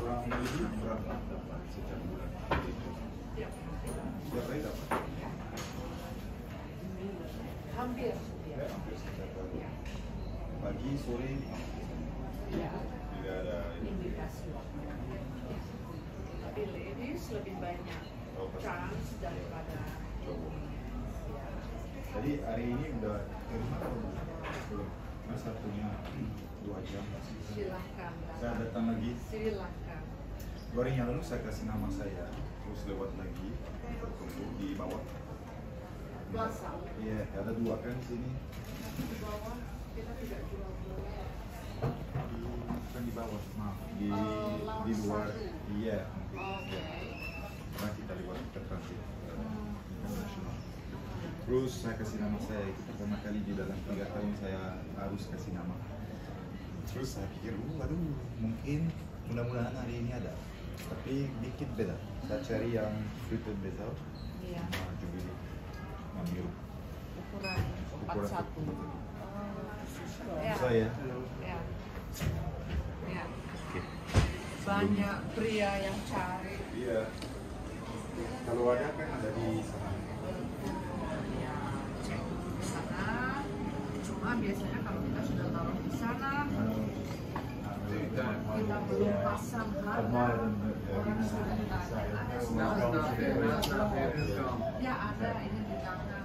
kurang lebih berapa dapat? Hampir. Hampir. Pagi, sore, Ya. Indikasi. Tapi ladies lebih banyak Oh, chance daripada Cowok. ya. Jadi hari ini udah terima belum? Mas satunya dua jam. Silahkan. Saya datang lagi. Silahkan. Dua hari yang lalu saya kasih nama saya, terus lewat lagi bertemu di bawah. Plaza. Iya, ada dua kan di sini. Di bawah kita tidak jual di luar. Iya. Oke. Iya. Karena kita lewat transit eh, Hmm. internasional. Terus saya kasih nama saya itu pertama kali di dalam tiga tahun saya harus kasih nama. Terus saya pikir, uh, aduh, mungkin mudah-mudahan hari ini ada. Tapi dikit beda. Saya cari yang fruited Iya. nah, juga biru. Ukuran empat Ukuran satu. Ya. Saya. Ya. Ya. Banyak pria yang cari. Iya. Kalau ada kan ada di sana. Ya, cek di sana. Cuma biasanya kalau kita sudah taruh di sana, kita belum pasang harga, orang sudah tanya. Ya ada ini di tangan.